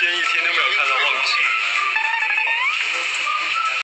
今天一天都没有看到。他